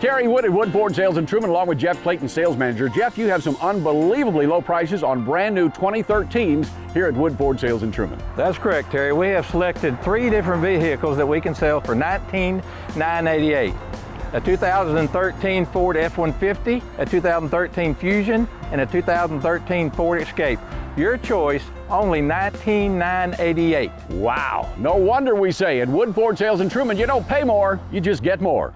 Terry Wood at Woodford Sales in Truman, along with Jeff Clayton, sales manager. Jeff, you have some unbelievably low prices on brand new 2013s here at Woodford Sales in Truman. That's correct, Terry. We have selected three different vehicles that we can sell for 19,988: A 2013 Ford F-150, a 2013 Fusion, and a 2013 Ford Escape. Your choice, only 19,988. Wow, no wonder we say at Woodford Sales in Truman, you don't pay more, you just get more.